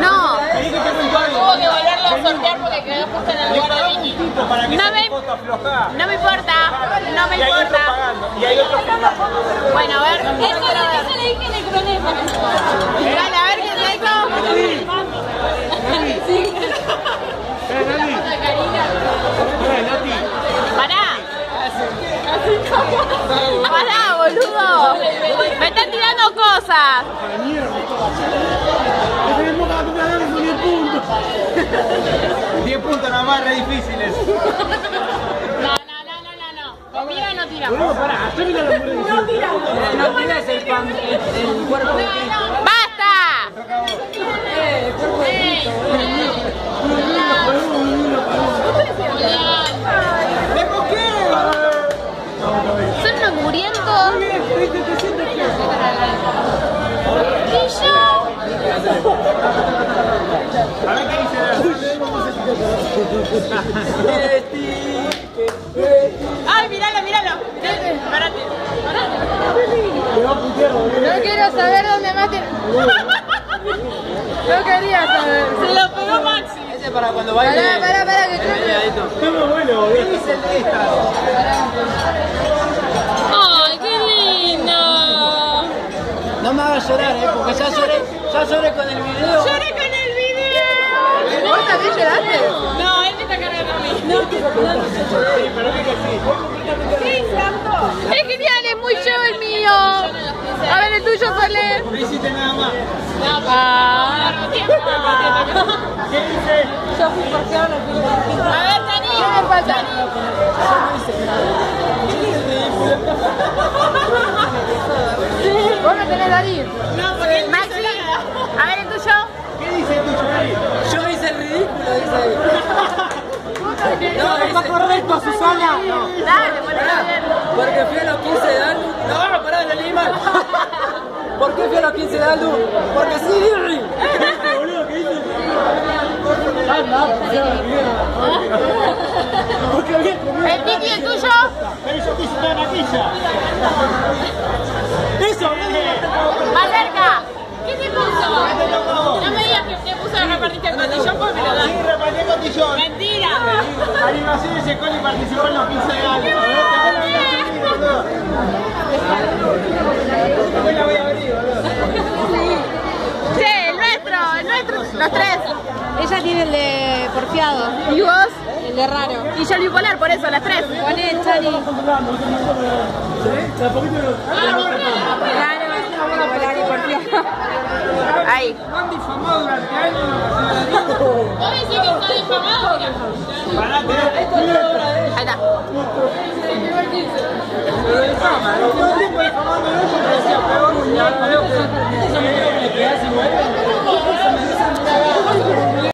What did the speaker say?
No. Tuvo que volverlo a sortear porque quedó justo en el lugar de Vicky. No me-. No me importa. No me importa. Y hay otro. Bueno, a ver. Eso, le dije en el croneta. Dale, a ver qué eso. Pará. Pará, boludo. Me están tirando cosas. Puntos. 10 puntos nada más, re difíciles. No, no, no, no, no, no. Conmigo no tiramos. Boludo, pará, haceme la. No tienes el, pan, el, el cuerpo de Cristo. ¡Basta! Eh, el cuerpo de Cristo. Son unos murientos. ¿Y Espérate. No quiero saber dónde más te... No quería saber. Se lo pegó Maxi. Ese para cuando baile. Pará, pará, pará, que creo que... Está muy bueno, boludo. Ay, qué lindo. No me hagas llorar, eh, porque ya lloré, ya lloré con el video. Lloré con el video. ¿Vos también lloraste? No, él me está cargando a mí. Es genial, es muy yo el mío. A ver, el tuyo, Solé. No hiciste nada más. Ah. ¿Qué dice? Yo fui no fui parcial. A ver, Dani. ¿Qué me falta? Vos me tenés Darí. No, porque él Maxi, a ver el tuyo. ¿Qué dice tu Chari? Yo hice el ridículo, dice ahí. No, Está dice, correcto, Susana. Dale, ponelo bien. Porque fui a los 15 de Aldu. No, pará, lo leí mal. ¿Por qué fui a los 15 de Aldu? Porque sí. Boludo, ¿qué dice? Ah, no, pusieron la mierda. Porque había comido. El Titi, el tuyo. Pero yo te hice toda la pizza. Eso, boludo. Más cerca. ¿Qué te puso? No me digas que te puso la repartiste el cotillón porque me lo das. Sí, repartí el cotillón. Mentira. Animaciones de Coli participó en los 15 de Después la voy a abrir, boludo. Che, el nuestro, el nuestro. Los tres. Ella tiene el de porfiado, ¿Y vos? el de raro. Y yo bipolar, por eso, las tres. Poné, y porfiado. Ahí. Han difamado durante años los ¿Vos decís que está difamado? Mira. Parate. Ahí está. Je le dis.